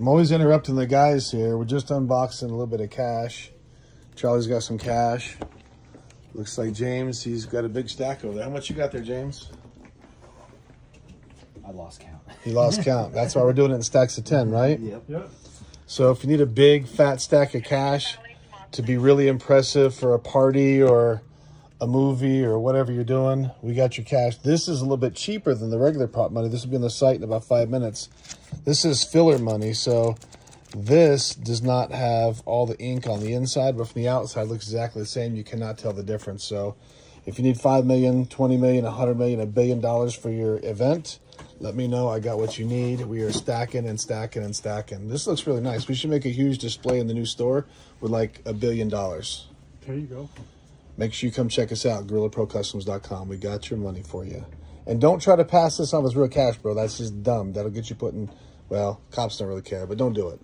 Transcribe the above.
I'm always interrupting the guys here. We're just unboxing a little bit of cash. Charlie's got some cash. Looks like James, he's got a big stack over there. How much you got there, James? I lost count. He lost count. That's why we're doing it in stacks of 10, right? Yep. Yep. So if you need a big fat stack of cash to be really impressive for a party or a movie or whatever you're doing, we got your cash. This is a little bit cheaper than the regular prop money. This will be on the site in about five minutes. This is filler money, so this does not have all the ink on the inside, but from the outside looks exactly the same. You cannot tell the difference. So if you need 5 million, 20 million, 100 million, a billion dollars for your event, let me know. I got what you need. We are stacking and stacking and stacking. This looks really nice. We should make a huge display in the new store with like a billion dollars. There you go. Make sure you come check us out, GorillaProCustoms.com. We got your money for you. And don't try to pass this on as real cash, bro. That's just dumb. That'll get you put in, well, cops don't really care, but don't do it.